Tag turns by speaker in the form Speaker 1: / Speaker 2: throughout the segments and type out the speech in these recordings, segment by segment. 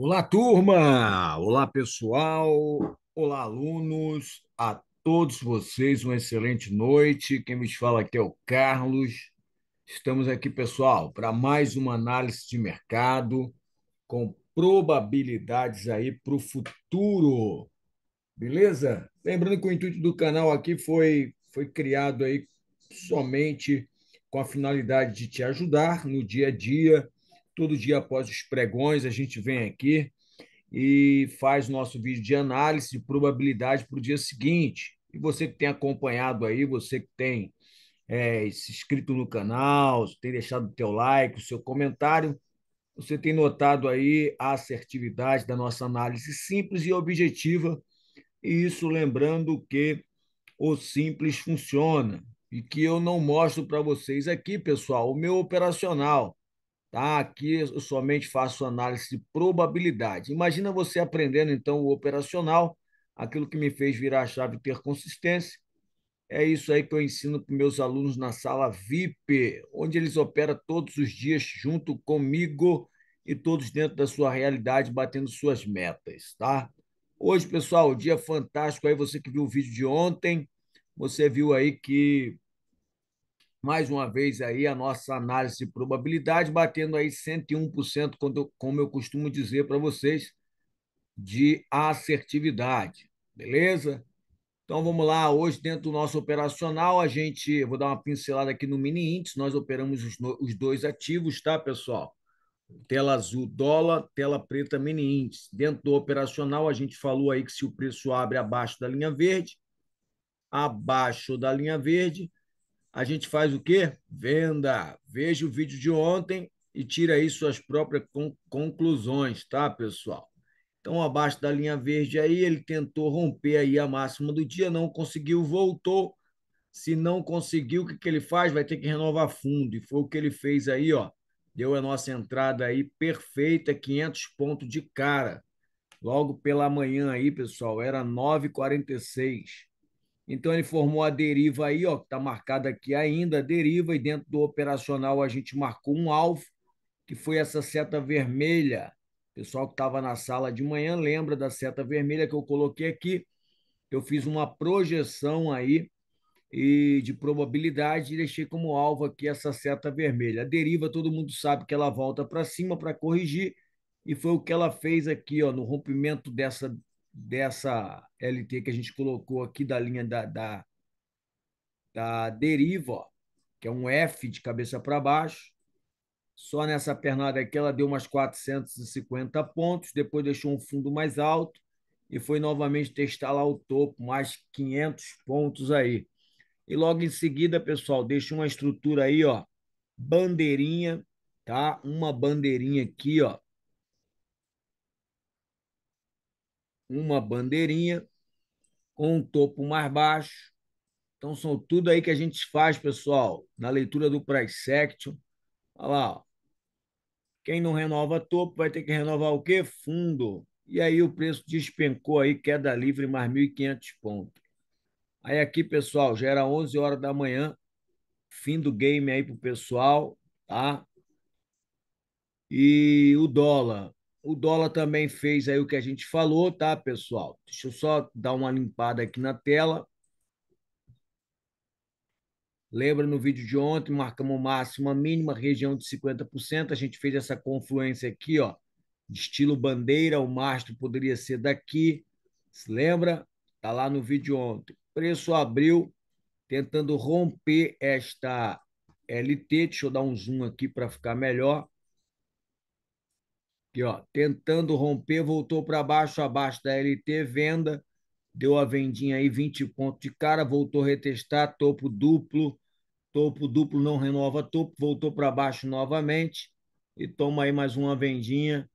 Speaker 1: Olá, turma! Olá, pessoal! Olá, alunos! A todos vocês, uma excelente noite. Quem nos fala aqui é o Carlos. Estamos aqui, pessoal, para mais uma análise de mercado com probabilidades aí para o futuro. Beleza? Lembrando que o intuito do canal aqui foi, foi criado aí somente com a finalidade de te ajudar no dia a dia Todo dia após os pregões, a gente vem aqui e faz nosso vídeo de análise de probabilidade para o dia seguinte. E você que tem acompanhado aí, você que tem é, se inscrito no canal, tem deixado o teu like, o seu comentário, você tem notado aí a assertividade da nossa análise simples e objetiva, e isso lembrando que o simples funciona e que eu não mostro para vocês aqui, pessoal, o meu operacional. Tá? Aqui eu somente faço análise de probabilidade. Imagina você aprendendo então o operacional, aquilo que me fez virar a chave ter consistência. É isso aí que eu ensino para meus alunos na sala VIP, onde eles operam todos os dias junto comigo e todos dentro da sua realidade, batendo suas metas, tá? Hoje, pessoal, dia fantástico aí, você que viu o vídeo de ontem, você viu aí que mais uma vez aí a nossa análise de probabilidade, batendo aí 101%, como eu costumo dizer para vocês, de assertividade. Beleza? Então vamos lá, hoje dentro do nosso operacional, a gente, vou dar uma pincelada aqui no mini índice, nós operamos os, os dois ativos, tá, pessoal? Tela azul dólar, tela preta mini índice. Dentro do operacional, a gente falou aí que se o preço abre abaixo da linha verde, abaixo da linha verde, a gente faz o quê? Venda. Veja o vídeo de ontem e tira aí suas próprias conclusões, tá, pessoal? Então, abaixo da linha verde aí, ele tentou romper aí a máxima do dia, não conseguiu, voltou. Se não conseguiu, o que, que ele faz? Vai ter que renovar fundo. E foi o que ele fez aí, ó. Deu a nossa entrada aí perfeita, 500 pontos de cara. Logo pela manhã aí, pessoal, era 9,46. Então ele formou a deriva aí, ó, que está marcada aqui ainda, a deriva, e dentro do operacional a gente marcou um alvo, que foi essa seta vermelha. O pessoal que estava na sala de manhã lembra da seta vermelha que eu coloquei aqui. Eu fiz uma projeção aí e de probabilidade e deixei como alvo aqui essa seta vermelha. A deriva, todo mundo sabe que ela volta para cima para corrigir, e foi o que ela fez aqui, ó, no rompimento dessa dessa LT que a gente colocou aqui da linha da, da, da deriva, ó, que é um F de cabeça para baixo. Só nessa pernada aqui ela deu umas 450 pontos, depois deixou um fundo mais alto e foi novamente testar lá o topo, mais 500 pontos aí. E logo em seguida, pessoal, deixa uma estrutura aí, ó, bandeirinha, tá? Uma bandeirinha aqui, ó, uma bandeirinha com um topo mais baixo. Então, são tudo aí que a gente faz, pessoal, na leitura do price section. Olha lá, ó. quem não renova topo vai ter que renovar o quê? Fundo. E aí o preço despencou aí, queda livre, mais 1.500 pontos. Aí aqui, pessoal, já era 11 horas da manhã, fim do game aí pro pessoal, tá? E o dólar, o dólar também fez aí o que a gente falou, tá, pessoal? Deixa eu só dar uma limpada aqui na tela. Lembra no vídeo de ontem, marcamos máxima mínima, região de 50%. A gente fez essa confluência aqui, ó, estilo bandeira. O mastro poderia ser daqui. Se lembra? Tá lá no vídeo ontem. Preço abriu tentando romper esta LT. Deixa eu dar um zoom aqui para ficar melhor. Aqui, ó, tentando romper, voltou para baixo, abaixo da LT, venda, deu a vendinha aí 20 pontos de cara, voltou a retestar, topo duplo, topo duplo não renova topo, voltou para baixo novamente e toma aí mais uma vendinha.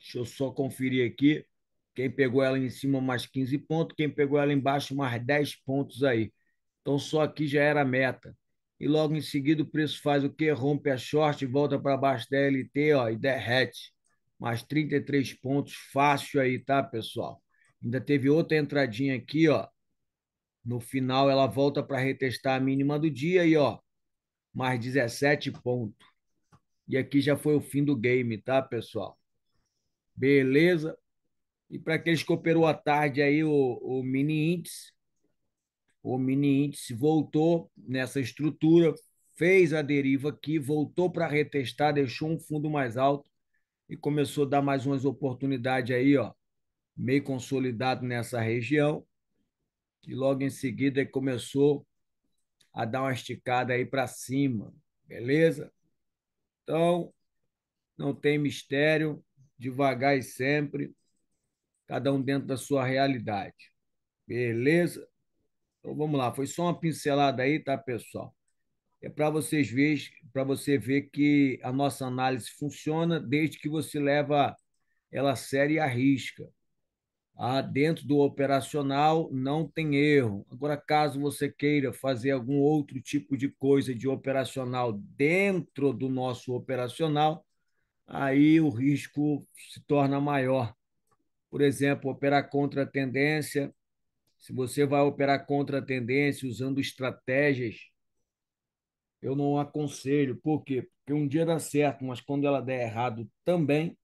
Speaker 1: Deixa eu só conferir aqui. Quem pegou ela em cima, mais 15 pontos. Quem pegou ela embaixo, mais 10 pontos aí. Então, só aqui já era meta e logo em seguida o preço faz o quê? Rompe a short, volta para baixo da LT ó, e derrete. Mais 33 pontos, fácil aí, tá, pessoal? Ainda teve outra entradinha aqui, ó. No final ela volta para retestar a mínima do dia e, ó, mais 17 pontos. E aqui já foi o fim do game, tá, pessoal? Beleza? E para aqueles que operou à tarde aí, o, o mini índice, o mini índice voltou nessa estrutura, fez a deriva aqui, voltou para retestar, deixou um fundo mais alto e começou a dar mais umas oportunidades aí, ó, meio consolidado nessa região. E logo em seguida começou a dar uma esticada aí para cima, beleza? Então, não tem mistério, devagar e sempre, cada um dentro da sua realidade. Beleza? Então vamos lá, foi só uma pincelada aí, tá, pessoal? É para vocês verem, para você ver que a nossa análise funciona desde que você leva ela a sério e arrisca. Ah, dentro do operacional não tem erro. Agora, caso você queira fazer algum outro tipo de coisa de operacional dentro do nosso operacional, aí o risco se torna maior. Por exemplo, operar contra a tendência. Se você vai operar contra a tendência usando estratégias, eu não aconselho. Por quê? Porque um dia dá certo, mas quando ela der errado também,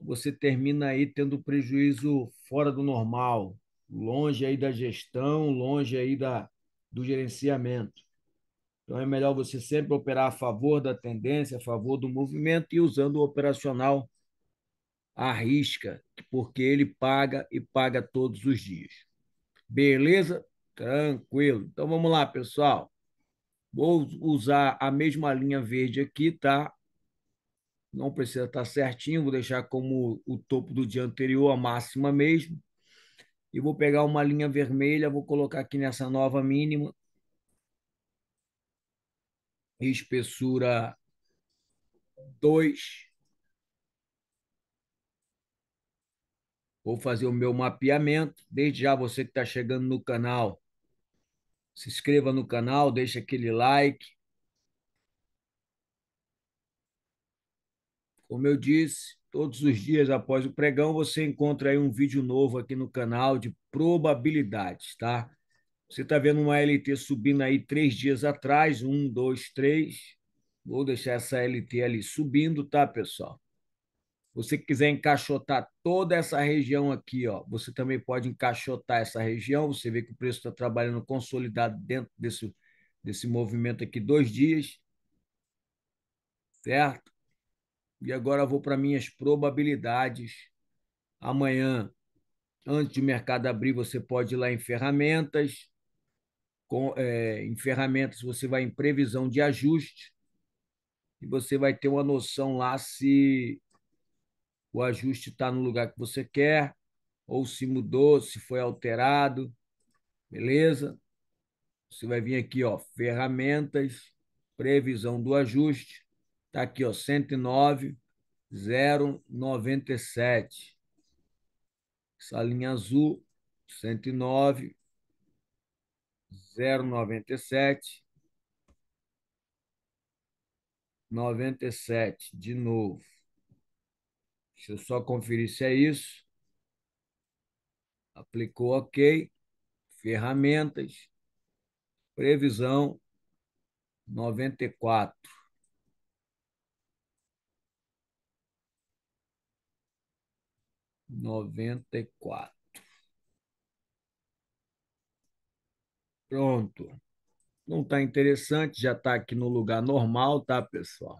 Speaker 1: você termina aí tendo prejuízo fora do normal, longe aí da gestão, longe aí da, do gerenciamento. Então é melhor você sempre operar a favor da tendência, a favor do movimento e usando o operacional à risca, porque ele paga e paga todos os dias. Beleza? Tranquilo. Então vamos lá, pessoal. Vou usar a mesma linha verde aqui, tá? não precisa estar certinho, vou deixar como o topo do dia anterior, a máxima mesmo. E vou pegar uma linha vermelha, vou colocar aqui nessa nova mínima. Espessura 2. Vou fazer o meu mapeamento. Desde já, você que está chegando no canal, se inscreva no canal, deixa aquele like Como eu disse, todos os dias após o pregão você encontra aí um vídeo novo aqui no canal de probabilidades, tá? Você está vendo uma LT subindo aí três dias atrás, um, dois, três. Vou deixar essa LT ali subindo, tá, pessoal? Você quiser encaixotar toda essa região aqui, ó, você também pode encaixotar essa região. Você vê que o preço está trabalhando consolidado dentro desse, desse movimento aqui dois dias, certo? E agora vou para minhas probabilidades. Amanhã, antes de mercado abrir, você pode ir lá em ferramentas. Com, é, em ferramentas, você vai em previsão de ajuste e você vai ter uma noção lá se o ajuste está no lugar que você quer ou se mudou, se foi alterado, beleza? Você vai vir aqui, ó, ferramentas, previsão do ajuste. Está aqui, ó, 109, 097. Essa linha azul, 109, 097, 97, de novo. Deixa eu só conferir se é isso. Aplicou OK. Ferramentas. Previsão 94. noventa e quatro. Pronto. Não está interessante, já está aqui no lugar normal, tá, pessoal?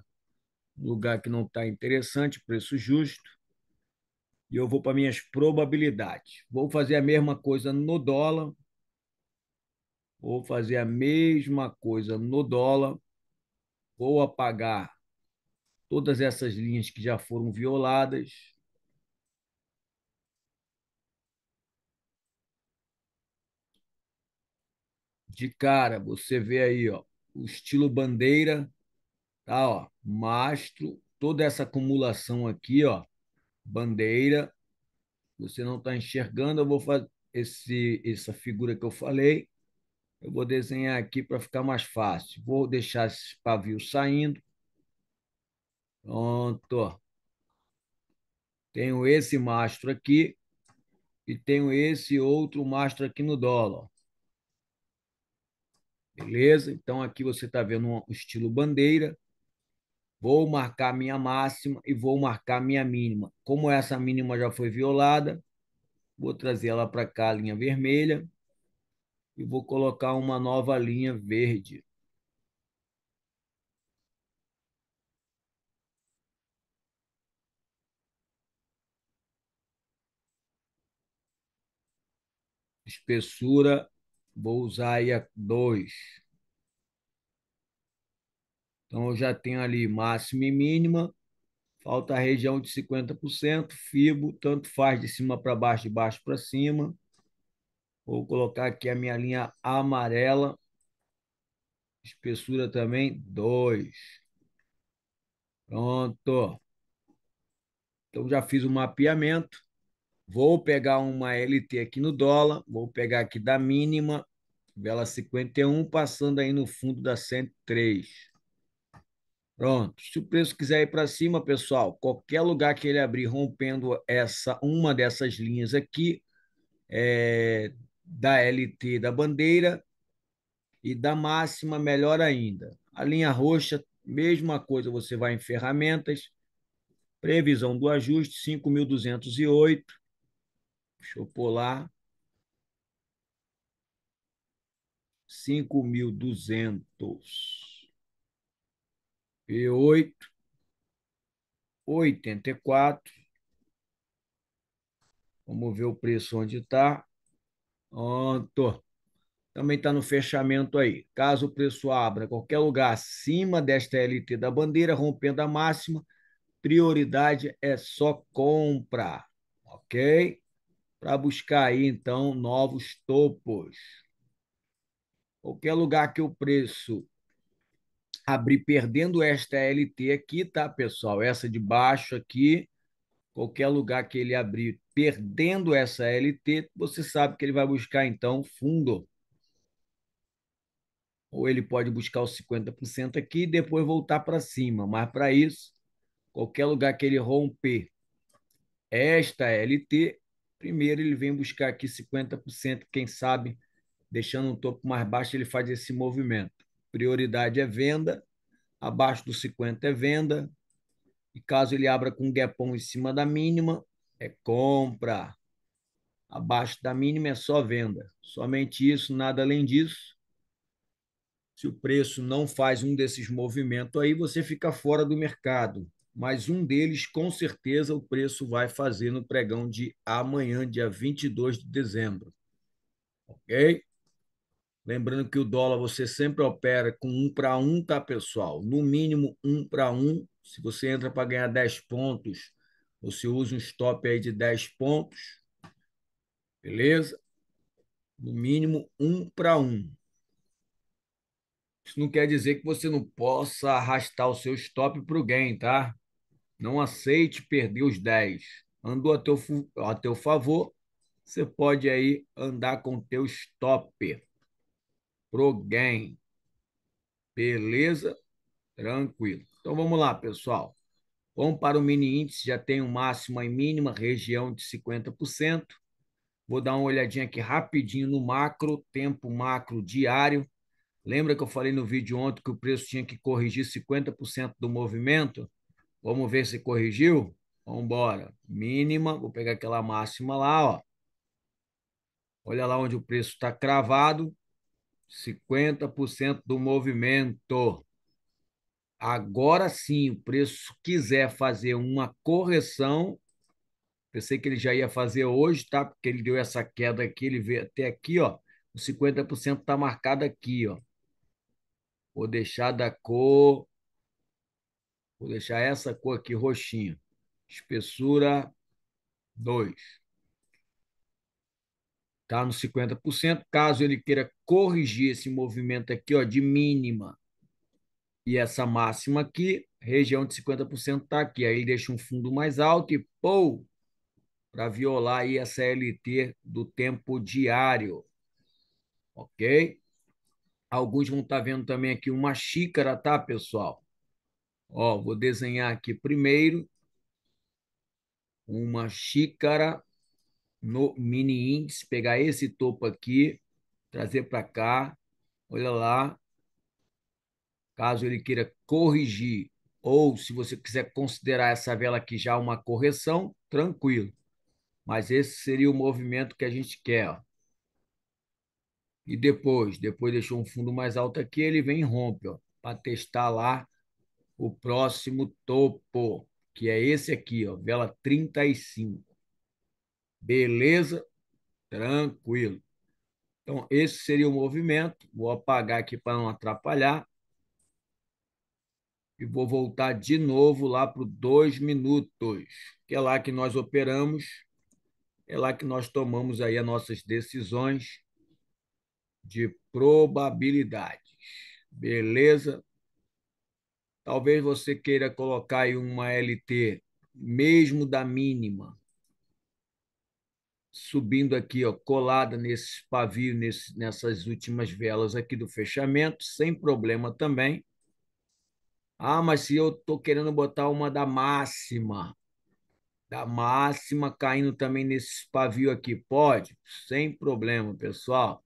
Speaker 1: Lugar que não está interessante, preço justo. E eu vou para minhas probabilidades. Vou fazer a mesma coisa no dólar. Vou fazer a mesma coisa no dólar. Vou apagar todas essas linhas que já foram violadas de cara, você vê aí, ó, o estilo bandeira, tá, ó, mastro, toda essa acumulação aqui, ó, bandeira. Você não está enxergando, eu vou fazer esse essa figura que eu falei. Eu vou desenhar aqui para ficar mais fácil. Vou deixar esse pavio saindo. Pronto. Tenho esse mastro aqui e tenho esse outro mastro aqui no dólar. Beleza? Então aqui você está vendo um estilo bandeira. Vou marcar minha máxima e vou marcar minha mínima. Como essa mínima já foi violada, vou trazer ela para cá, a linha vermelha, e vou colocar uma nova linha verde. Espessura, vou usar aí a 2. Então, eu já tenho ali máxima e mínima, falta a região de 50%, fibo, tanto faz de cima para baixo, de baixo para cima. Vou colocar aqui a minha linha amarela, espessura também 2. Pronto. Então, já fiz o mapeamento. Vou pegar uma LT aqui no dólar, vou pegar aqui da mínima, vela 51, passando aí no fundo da 103. Pronto. Se o preço quiser ir para cima, pessoal, qualquer lugar que ele abrir rompendo essa uma dessas linhas aqui, é, da LT da bandeira e da máxima, melhor ainda. A linha roxa, mesma coisa, você vai em ferramentas, previsão do ajuste 5.208. Deixa eu pular. 5.200 e oito, oitenta e quatro. Vamos ver o preço onde está. Pronto. Também está no fechamento aí. Caso o preço abra qualquer lugar acima desta LT da bandeira, rompendo a máxima, prioridade é só compra, ok? Para buscar aí, então, novos topos. Qualquer lugar que o preço abrir perdendo esta LT aqui, tá, pessoal? Essa de baixo aqui, qualquer lugar que ele abrir perdendo essa LT, você sabe que ele vai buscar, então, fundo. Ou ele pode buscar os 50% aqui e depois voltar para cima. Mas, para isso, qualquer lugar que ele romper esta LT, primeiro ele vem buscar aqui 50%, quem sabe, deixando um topo mais baixo, ele faz esse movimento. Prioridade é venda, abaixo do 50 é venda, e caso ele abra com um gapão em cima da mínima, é compra. Abaixo da mínima é só venda. Somente isso, nada além disso. Se o preço não faz um desses movimentos aí, você fica fora do mercado. Mas um deles, com certeza, o preço vai fazer no pregão de amanhã, dia 22 de dezembro. Ok? Lembrando que o dólar você sempre opera com um para um, tá, pessoal? No mínimo um para um. Se você entra para ganhar 10 pontos, você usa um stop aí de 10 pontos. Beleza? No mínimo um para um. Isso não quer dizer que você não possa arrastar o seu stop para o gain, tá? Não aceite perder os 10. Andou a teu, a teu favor, você pode aí andar com teu stop pro gain. Beleza? Tranquilo. Então vamos lá, pessoal. Vamos para o mini índice, já tem o um máximo e mínima, região de 50%. Vou dar uma olhadinha aqui rapidinho no macro, tempo macro diário. Lembra que eu falei no vídeo ontem que o preço tinha que corrigir 50% do movimento? Vamos ver se corrigiu? Vamos embora. Mínima, vou pegar aquela máxima lá, ó. Olha lá onde o preço está cravado. 50% do movimento. Agora sim, o preço quiser fazer uma correção, pensei que ele já ia fazer hoje, tá? Porque ele deu essa queda aqui, ele veio até aqui, ó. O 50% está marcado aqui, ó. Vou deixar da cor. Vou deixar essa cor aqui, roxinho. Espessura 2. Está no 50%. Caso ele queira corrigir esse movimento aqui, ó, de mínima e essa máxima aqui, região de 50% está aqui. Aí ele deixa um fundo mais alto e pô, para violar aí essa LT do tempo diário. Ok? Alguns vão estar tá vendo também aqui uma xícara, tá, pessoal? Ó, vou desenhar aqui primeiro uma xícara no mini índice, pegar esse topo aqui, trazer para cá. Olha lá. Caso ele queira corrigir ou se você quiser considerar essa vela aqui já uma correção, tranquilo. Mas esse seria o movimento que a gente quer. Ó. E depois, depois deixou um fundo mais alto aqui, ele vem e rompe, para testar lá o próximo topo, que é esse aqui, ó, vela 35. Beleza? Tranquilo. Então, esse seria o movimento. Vou apagar aqui para não atrapalhar. E vou voltar de novo lá para dois minutos, que é lá que nós operamos, é lá que nós tomamos aí as nossas decisões de probabilidades. Beleza? Talvez você queira colocar aí uma LT, mesmo da mínima, subindo aqui, ó, colada nesse pavio, nesse, nessas últimas velas aqui do fechamento, sem problema também. Ah, mas se eu estou querendo botar uma da máxima, da máxima caindo também nesse pavio aqui, pode? Sem problema, pessoal.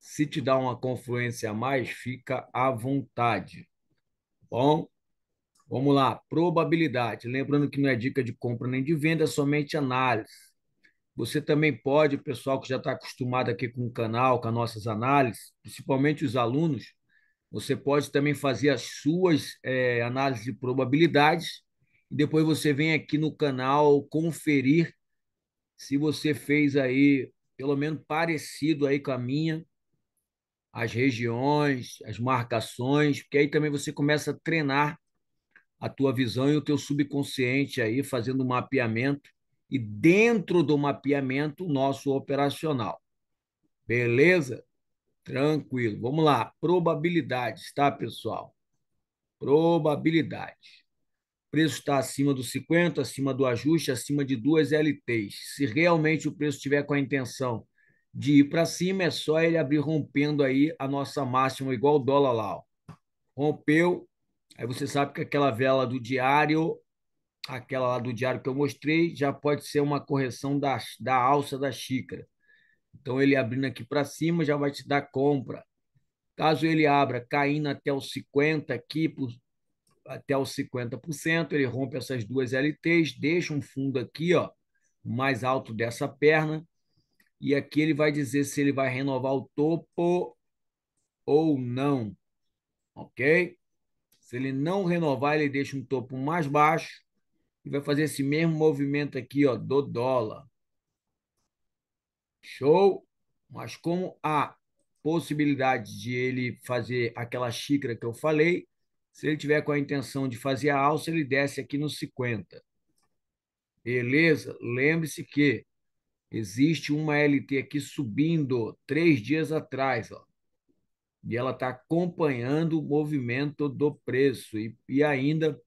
Speaker 1: Se te dá uma confluência a mais, fica à vontade. Bom, Vamos lá, probabilidade. Lembrando que não é dica de compra nem de venda, é somente análise. Você também pode, pessoal que já está acostumado aqui com o canal, com as nossas análises, principalmente os alunos, você pode também fazer as suas é, análises de probabilidades e depois você vem aqui no canal conferir se você fez aí pelo menos parecido aí com a minha, as regiões, as marcações, porque aí também você começa a treinar a tua visão e o teu subconsciente aí fazendo um mapeamento e dentro do mapeamento nosso operacional. Beleza? Tranquilo. Vamos lá. Probabilidades, tá, pessoal? Probabilidade. O preço está acima do 50, acima do ajuste, acima de duas LTs. Se realmente o preço estiver com a intenção de ir para cima, é só ele abrir rompendo aí a nossa máxima, igual o dólar lá. Ó. Rompeu, Aí você sabe que aquela vela do diário, aquela lá do diário que eu mostrei, já pode ser uma correção da, da alça da xícara. Então, ele abrindo aqui para cima já vai te dar compra. Caso ele abra caindo até os 50 aqui, por, até os 50%, ele rompe essas duas LTs, deixa um fundo aqui, ó, mais alto dessa perna, e aqui ele vai dizer se ele vai renovar o topo ou não. Ok? Se ele não renovar, ele deixa um topo mais baixo e vai fazer esse mesmo movimento aqui, ó, do dólar. Show? Mas como há possibilidade de ele fazer aquela xícara que eu falei, se ele tiver com a intenção de fazer a alça, ele desce aqui no 50. Beleza? Lembre-se que existe uma LT aqui subindo três dias atrás, ó e ela está acompanhando o movimento do preço e, e ainda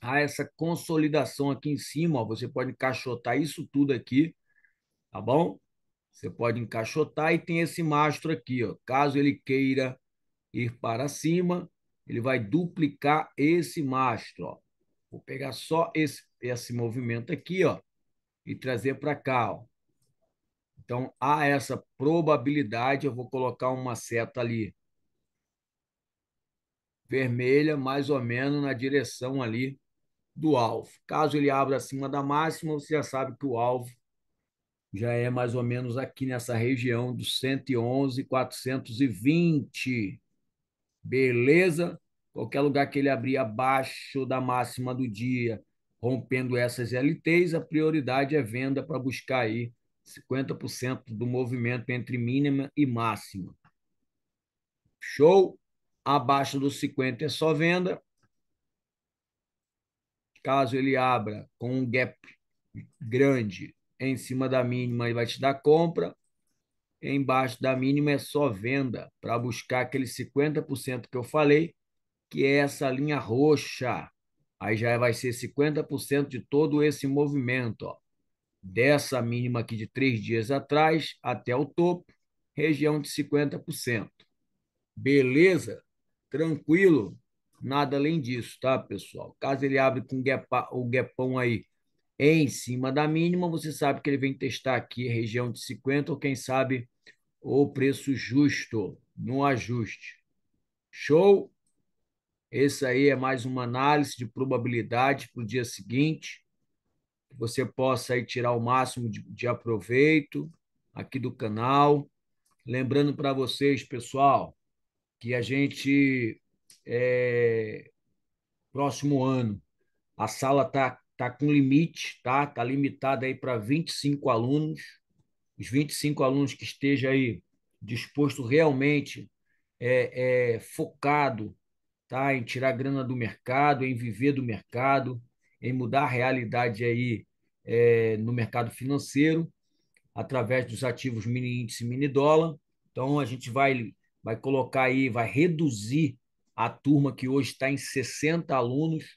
Speaker 1: há essa consolidação aqui em cima. Ó, você pode encaixotar isso tudo aqui, tá bom? Você pode encaixotar e tem esse mastro aqui, ó. Caso ele queira ir para cima, ele vai duplicar esse mastro, ó. Vou pegar só esse, esse movimento aqui, ó, e trazer para cá, ó. Então, há essa probabilidade, eu vou colocar uma seta ali vermelha, mais ou menos na direção ali do alvo. Caso ele abra acima da máxima, você já sabe que o alvo já é mais ou menos aqui nessa região dos 111, 420. Beleza? Qualquer lugar que ele abrir abaixo da máxima do dia, rompendo essas LTs, a prioridade é venda para buscar aí 50% do movimento entre mínima e máxima. Show? Abaixo dos 50 é só venda. Caso ele abra com um gap grande em cima da mínima, ele vai te dar compra. Embaixo da mínima é só venda para buscar aquele 50% que eu falei, que é essa linha roxa. Aí já vai ser 50% de todo esse movimento. Ó dessa mínima aqui de três dias atrás até o topo, região de 50%. Beleza? Tranquilo? Nada além disso, tá, pessoal? Caso ele abre com o gapão aí em cima da mínima, você sabe que ele vem testar aqui região de 50 ou quem sabe o preço justo no ajuste. Show? Esse aí é mais uma análise de probabilidade para o dia seguinte. Que você possa aí tirar o máximo de, de aproveito aqui do canal. Lembrando para vocês, pessoal, que a gente é, próximo ano a sala tá tá com limite, tá? Tá limitada aí para 25 alunos. Os 25 alunos que estejam aí disposto realmente é, é focado, tá? Em tirar grana do mercado, em viver do mercado, em mudar a realidade aí é, no mercado financeiro através dos ativos mini índice e mini dólar. Então a gente vai vai colocar aí, vai reduzir a turma que hoje está em 60 alunos,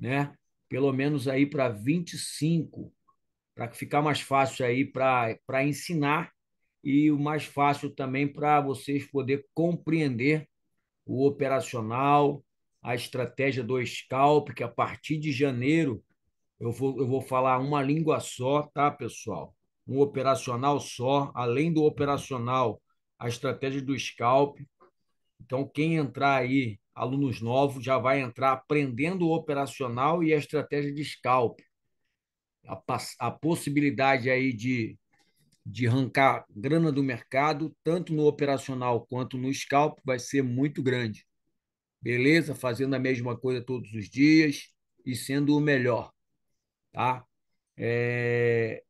Speaker 1: né? Pelo menos aí para 25, para ficar mais fácil aí para ensinar e o mais fácil também para vocês poder compreender o operacional, a estratégia do scalp, que a partir de janeiro eu vou, eu vou falar uma língua só, tá, pessoal? Um operacional só, além do operacional, a estratégia do scalp. Então, quem entrar aí, alunos novos, já vai entrar aprendendo o operacional e a estratégia de scalp. A, a possibilidade aí de, de arrancar grana do mercado, tanto no operacional quanto no scalp, vai ser muito grande. Beleza? Fazendo a mesma coisa todos os dias e sendo o melhor. Tá? É...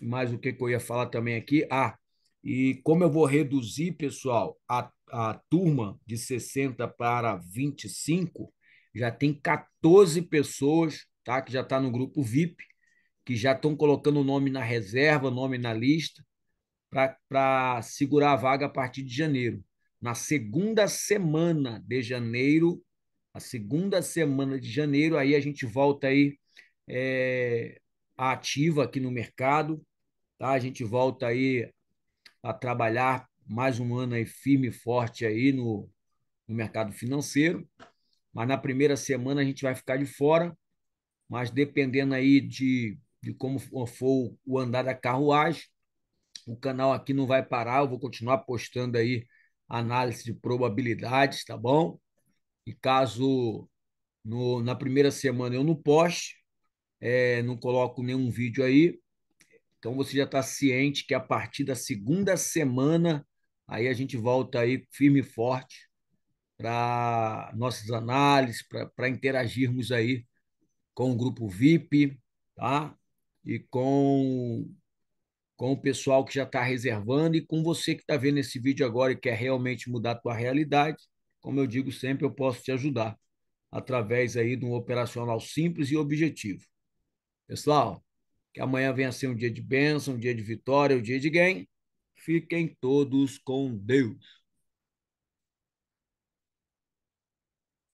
Speaker 1: O que, que eu ia falar também aqui? Ah, e como eu vou reduzir, pessoal, a, a turma de 60 para 25, já tem 14 pessoas tá, que já está no grupo VIP, que já estão colocando o nome na reserva, nome na lista, para segurar a vaga a partir de janeiro. Na segunda semana de janeiro, a segunda semana de janeiro, aí a gente volta aí é, ativa aqui no mercado, tá? A gente volta aí a trabalhar mais um ano aí firme e forte aí no, no mercado financeiro. Mas na primeira semana a gente vai ficar de fora, mas dependendo aí de, de como for o andar da carruagem, o canal aqui não vai parar, eu vou continuar postando aí análise de probabilidades, tá bom? E caso no, na primeira semana eu não poste, é, não coloco nenhum vídeo aí, então você já está ciente que a partir da segunda semana aí a gente volta aí firme e forte para nossas análises, para interagirmos aí com o grupo VIP, tá? E com com o pessoal que já está reservando e com você que está vendo esse vídeo agora e quer realmente mudar a tua realidade, como eu digo sempre, eu posso te ajudar através aí de um operacional simples e objetivo. Pessoal, que amanhã venha ser um dia de bênção, um dia de vitória, um dia de ganho. Fiquem todos com Deus.